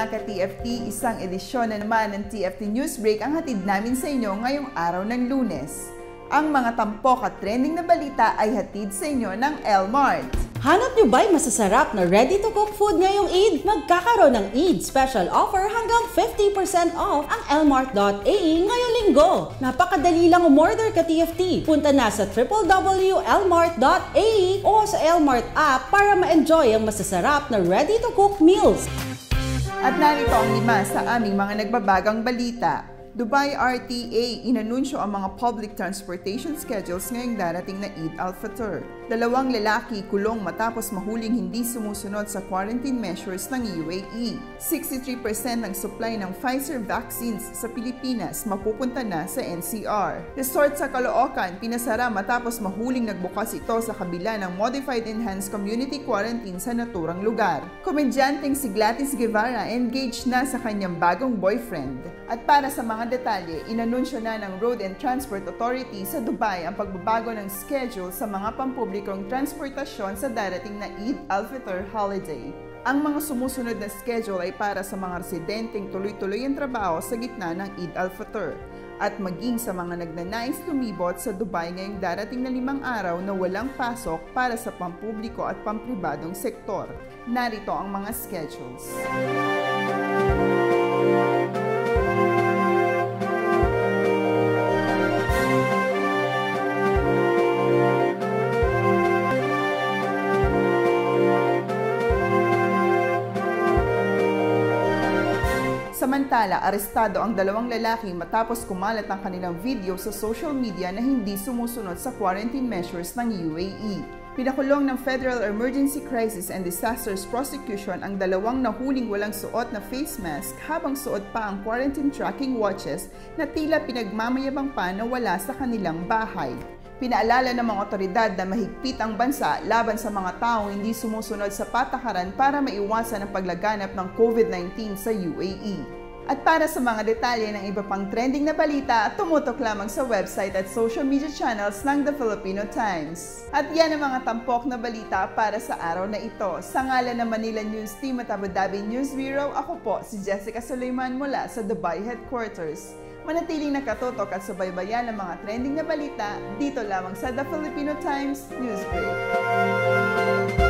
mga ka-TFT, isang edisyon na naman ng TFT Newsbreak ang hatid namin sa inyo ngayong araw ng lunes. Ang mga tampok at trending na balita ay hatid sa inyo ng L-Mart. Hanap nyo ba'y masasarap na ready-to-cook food ngayong Eid? Magkakaroon ng Eid special offer hanggang 50% off ang lmart.ae ngayong linggo. Napakadali lang umorder ka TFT. Punta na sa www.lmart.ae o sa Lmart app para ma-enjoy ang masasarap na ready-to-cook meals. At narito ang lima sa aming mga nagbabagang balita. Dubai RTA inanunsyo ang mga public transportation schedules ngayong darating na Eid al-Fitr. Dalawang lalaki kulong matapos mahuling hindi sumusunod sa quarantine measures ng UAE. 63% ng supply ng Pfizer vaccines sa Pilipinas mapupunta na sa NCR. Resort sa Caloocan pinasara matapos mahuling nagbukas ito sa kabila ng Modified Enhanced Community Quarantine sa naturang lugar. Komedyanteng si Gladys Guevara engaged na sa kanyang bagong boyfriend. At para sa mga detalye, inanunsyo na ng Road and Transport Authority sa Dubai ang pagbabago ng schedule sa mga pampublikong transportasyon sa darating na Eid al-Fitr holiday. Ang mga sumusunod na schedule ay para sa mga residenteng tuloy-tuloy ang trabaho sa gitna ng Eid al-Fitr at maging sa mga nagnanais lumibot sa Dubai ngayong darating na limang araw na walang pasok para sa pampubliko at pampribadong sektor. Narito ang mga schedules. Samantala, arestado ang dalawang lalaki matapos kumalat ang kanilang video sa social media na hindi sumusunod sa quarantine measures ng UAE. Pinakulong ng Federal Emergency Crisis and Disasters Prosecution ang dalawang nahuling walang suot na face mask habang suot pa ang quarantine tracking watches na tila pinagmamayabang pa na wala sa kanilang bahay. Pinaalala ng mga otoridad na mahigpit ang bansa laban sa mga taong hindi sumusunod sa patakaran para maiwasan ang paglaganap ng COVID-19 sa UAE. At para sa mga detalye ng iba pang trending na balita, tumutok lamang sa website at social media channels ng The Filipino Times. At yan ang mga tampok na balita para sa araw na ito. Sa ngalan ng Manila News Team at Abu Dhabi News Bureau, ako po si Jessica Suleiman mula sa Dubai Headquarters. Manatiling nakatutok at subaybayan ang mga trending na balita dito lamang sa The Filipino Times News Break.